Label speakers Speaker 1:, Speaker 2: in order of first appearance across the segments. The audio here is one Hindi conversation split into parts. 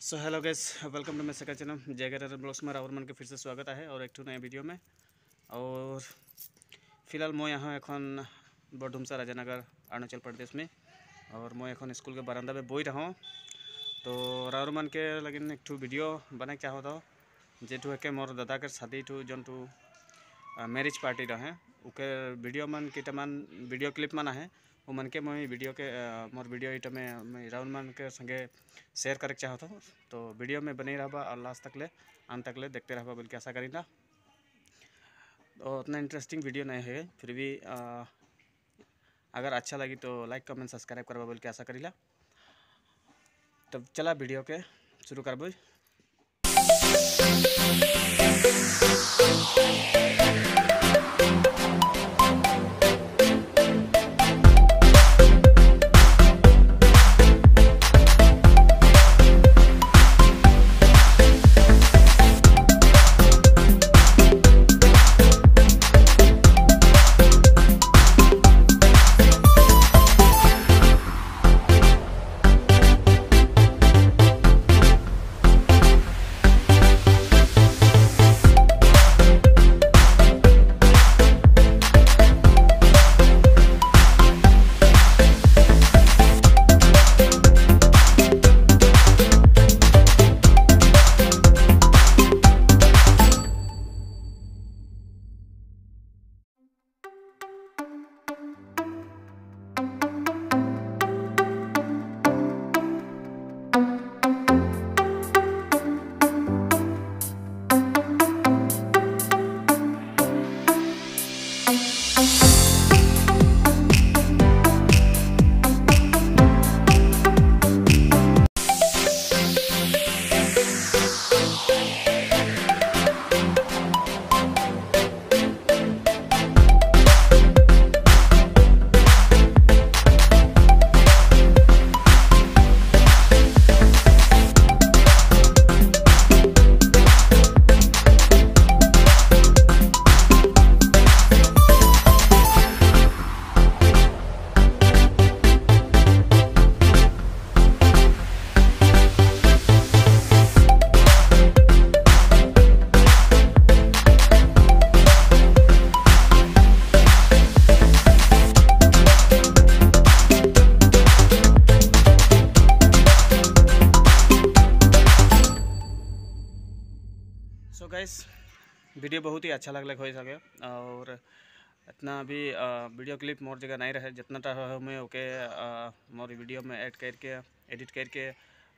Speaker 1: So hello guys welcome to my second channel जय गर ब्लॉग्स में रावर मन के फिर से स्वागत है और एक नए वीडियो में। और फ़िलहाल मैं यहाँ एखन बरडुमसा राजानगर अरुणाचल प्रदेश में। और मैं एखन स्कूल के बरामदा में बोई रहा। तो रावर मन के लगिन एक वीडियो बना चाहो तो जेठू है मोर दादा के शादी जन ठू मैरिज पार्टी रहे। उके वीडियो मन किटमान वीडियो क्लिप मन है वो मन के मैं वीडियो के मोर वीडियो इट में मैं राउंड मन के संगे शेयर करे चाहता हूँ। तो वीडियो में बने रहा और लास्ट तक ले अंत तक ले देखते रहा बोल के आशा करी ना। तो उतना इंटरेस्टिंग वीडियो नहीं है फिर भी आ, अगर अच्छा लगी तो लाइक कमेंट सब्सक्राइब करवा बोल के आशा करी ला। तब चला वीडियो के शुरू करबो। सो गाइस वीडियो बहुत ही अच्छा लगल हो सके और इतना भी वीडियो क्लिप मोर जगह नहीं रहे, जितना टा मैं ओके मोर वीडियो में ऐड करके एडिट करके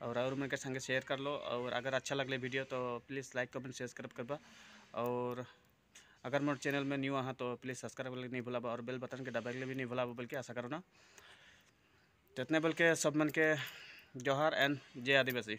Speaker 1: और और के संगे शेयर कर लो। और अगर अच्छा लगले वीडियो तो प्लीज़ लाइक कमेंट सब्सक्राइब कर करबा। और अगर मोर चैनल में न्यू aha तो प्लीज़ सब्सक्राइब करके नहीं भूलाबा। और बेल बटन के दबाए भी नहीं भूलाबा बोल के आशा करो ना। तो इतने बोल के सब मन के, जोहार एंड जय आदिवासी।